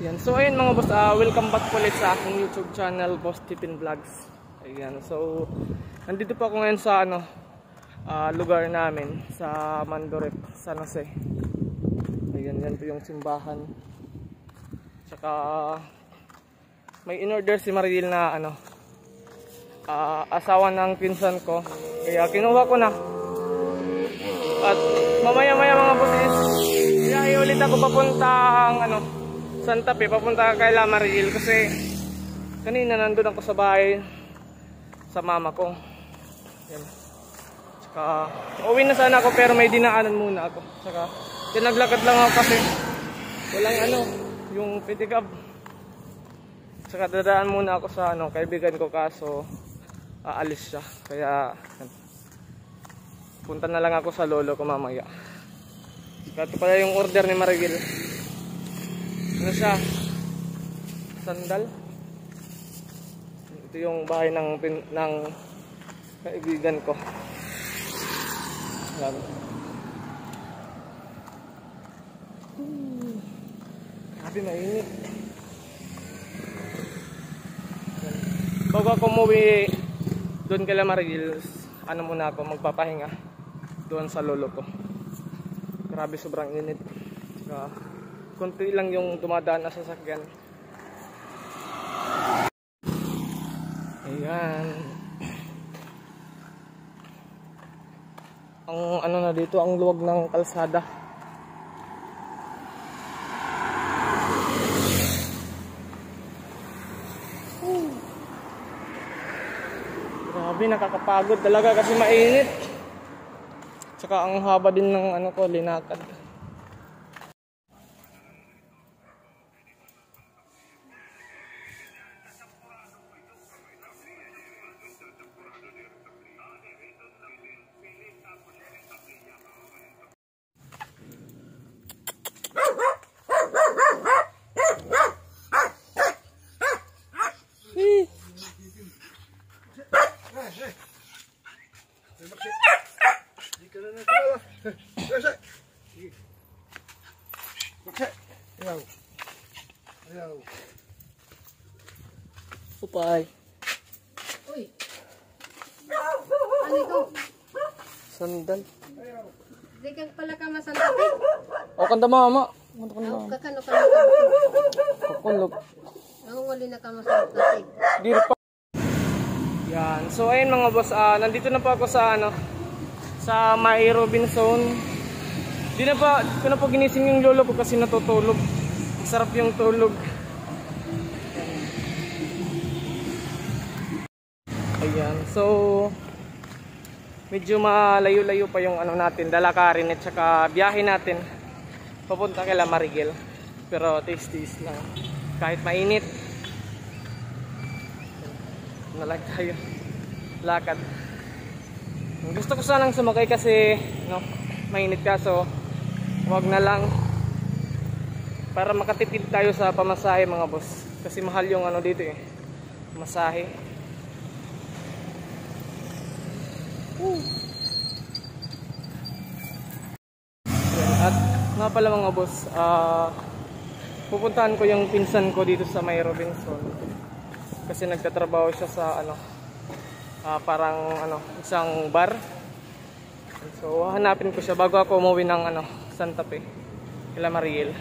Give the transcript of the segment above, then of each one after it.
Yan. So ayun mga boss, ah, welcome back ulit sa aking YouTube channel, Boss Tipin Vlogs. Ayan. So nandito po ako ngayon sa ano ah, lugar namin sa Mandoret, San Jose. Ayan, yan po yung simbahan. Tsaka may in-order si Maril na ano ah, asawa ng pinsan ko. Kaya kinuha ko na. At mamaya-maya mga boss is Biyahe ulit ako papuntang ano, Santa Fe, papunta kay La Maril kasi kanina nandun ako sa bahay sa mama ko. Yan. Tsaka uwi na sana ako pero may dinaanan muna ako. Tsaka yan naglakad lang ako kasi walang ano, yung pitikab. Tsaka dadaan muna ako sa ano, kaibigan ko kaso aalis siya. Kaya yan. punta na lang ako sa lolo ko mamaya. Ito pala yung order ni Marigil. Ano siya? Sandal. Ito yung bahay ng pin, ng kaibigan ko. Yan. Hmm. Grabe mainit. Bago ako umuwi doon kay Marigil, ano muna ako magpapahinga doon sa lolo ko. Grabe sobrang init. Saka, konti lang yung dumadaan na sasakyan. Ayan. Ang ano na dito, ang luwag ng kalsada. Grabe, nakakapagod talaga kasi mainit. Tsaka ang haba din ng ano ko, linakad. Ayaw. Ayaw. Upay. Uy. Ano ito? Sandal. Di ka pala ka masandapi. O kanda mama. Kanda ka Ang mama. kakano ka na Kakulog. Nangunguli na ka masandapi. Di pa. Yan. So ayun mga boss, ah, nandito na po ako sa ano sa May Robinson. Di na pa, di ko na po ginising yung lolo ko kasi natutulog. Sarap yung tulog. Ayan. So medyo malayo-layo pa yung ano natin, dalakarin at saka biyahe natin papunta kay La Marigel. Pero taste-taste lang. Kahit mainit, na lang tayo lakad gusto ko sanang sumakay kasi no, mainit kaso wag na lang para makatipid tayo sa pamasahe mga boss. Kasi mahal yung ano dito eh. Masahe Woo. At nga pala mga boss ah pupuntahan ko yung pinsan ko dito sa May Robinson. Kasi nagtatrabaho siya sa ano ah, parang ano isang bar. So hanapin ko siya bago ako umuwi ng ano Santa Fe kila Mariel.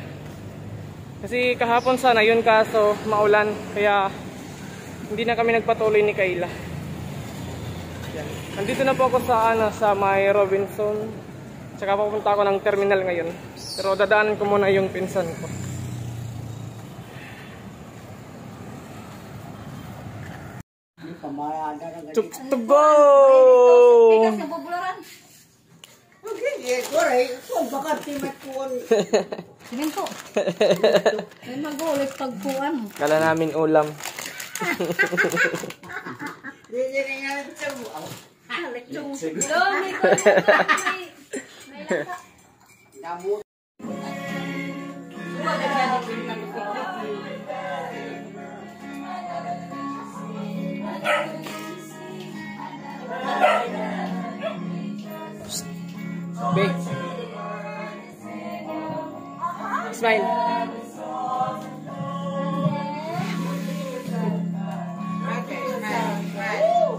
Kasi kahapon sana yun kaso maulan kaya hindi na kami nagpatuloy ni Kayla. Yan. nandito na po ako sa ano sa May Robinson. Tsaka pupunta ako ng terminal ngayon. Pero dadaanan ko muna yung pinsan ko Tug tugo! Tigas na bubularan. Sige po. May magulit pagpuan. Kala namin ulam. Hello, may kulit. May lasa. Big. Smile. Okay, smile, smile.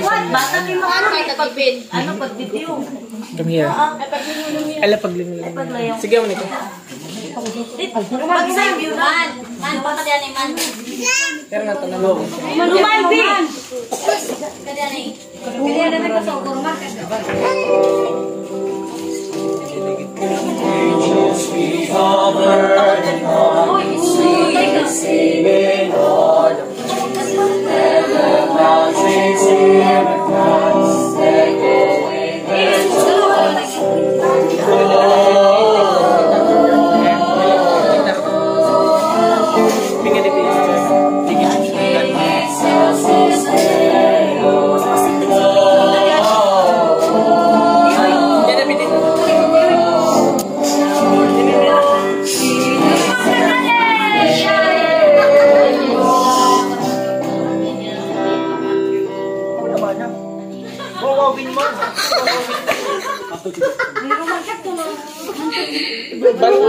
What? Bata kayo ano kay tagpapin? Ano pagbitiw? Come here. Ah, ay, paglingulim yun. Ay, paglingulim. Sige, ako nito. Pag-save yun. Man. Man, baka diyan eh, man. Pero na ito na loob. Manuman, B! Kadiyan eh. Kadiyan na nagkasokor, man. Uy, uy, Tingnan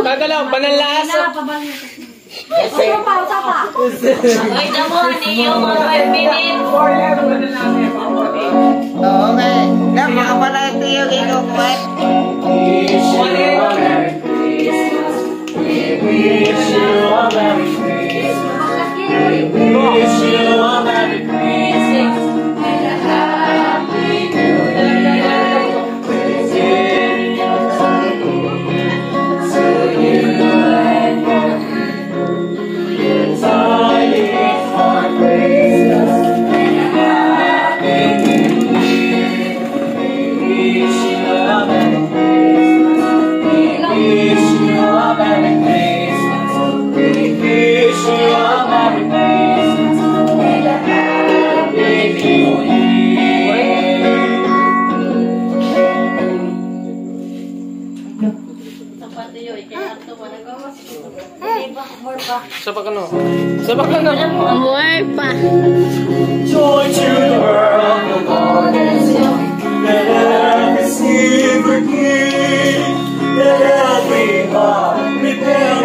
kagalaw, banalaso. Ano pa, usa pa? Ay, damo, niyo, mga 5 minutes. Okay. Na, makapala ito yung inukwat. Sa pa ka Sabak ano? Sabak ka na. More pa. Joy to the world, the Lord. Let see for King. Let every heart repel